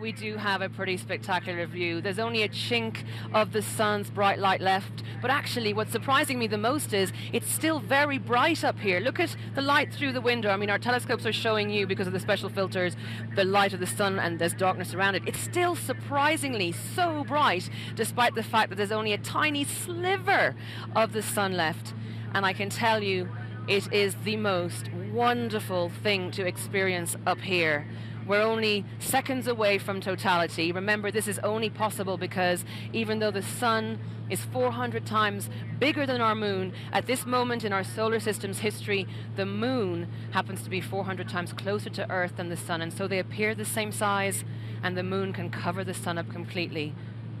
we do have a pretty spectacular view. There's only a chink of the sun's bright light left, but actually, what's surprising me the most is it's still very bright up here. Look at the light through the window. I mean, our telescopes are showing you, because of the special filters, the light of the sun and there's darkness around it. It's still surprisingly so bright, despite the fact that there's only a tiny sliver of the sun left. And I can tell you, it is the most wonderful thing to experience up here. We're only seconds away from totality. Remember, this is only possible because even though the sun is 400 times bigger than our moon, at this moment in our solar system's history, the moon happens to be 400 times closer to Earth than the sun, and so they appear the same size, and the moon can cover the sun up completely.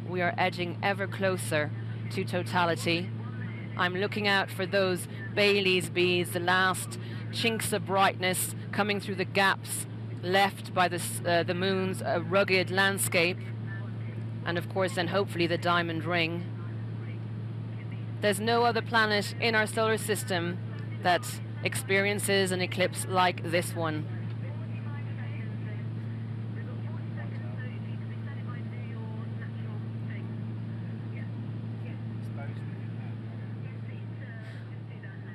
We are edging ever closer to totality. I'm looking out for those Baily's beads, the last chinks of brightness coming through the gaps left by the, uh, the moon's uh, rugged landscape, and of course, then hopefully the diamond ring. There's no other planet in our solar system that experiences an eclipse like this one.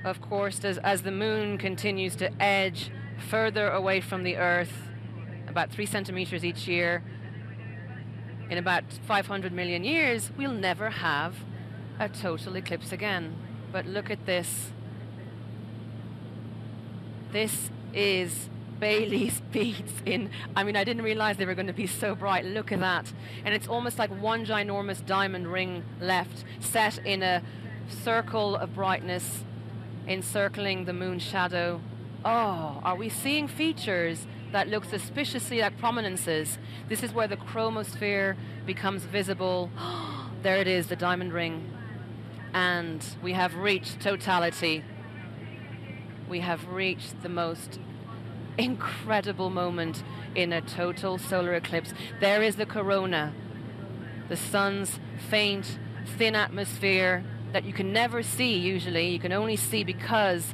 Of course, as, as the moon continues to edge further away from the Earth, about three centimeters each year. In about 500 million years, we'll never have a total eclipse again. But look at this. This is Baily's beads in. I mean, I didn't realize they were going to be so bright. Look at that. And it's almost like one ginormous diamond ring left, set in a circle of brightness, encircling the moon's shadow oh, are we seeing features that look suspiciously like prominences? This is where the chromosphere becomes visible. there it is, the diamond ring. And we have reached totality. We have reached the most incredible moment in a total solar eclipse. There is the corona, the sun's faint, thin atmosphere that you can never see usually. You can only see because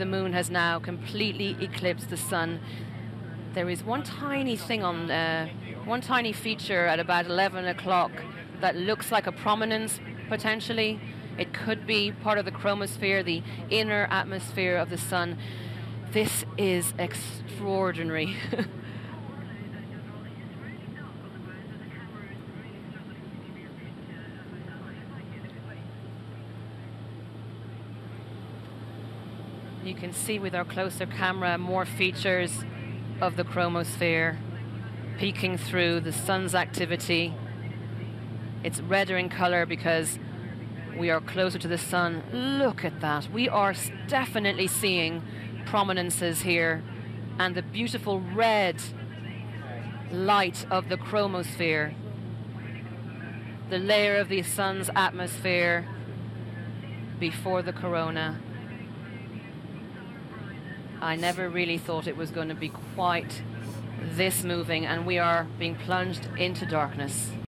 the moon has now completely eclipsed the sun. There is one tiny thing on, uh, one tiny feature at about 11 o'clock that looks like a prominence potentially. It could be part of the chromosphere, the inner atmosphere of the sun. This is extraordinary. You can see with our closer camera more features of the chromosphere peeking through the sun's activity. It's redder in color because we are closer to the sun. Look at that. We are definitely seeing prominences here and the beautiful red light of the chromosphere. The layer of the sun's atmosphere before the corona. I never really thought it was going to be quite this moving, and we are being plunged into darkness.